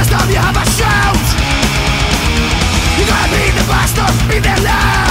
Just System, you have a shout. You gotta be the master be their life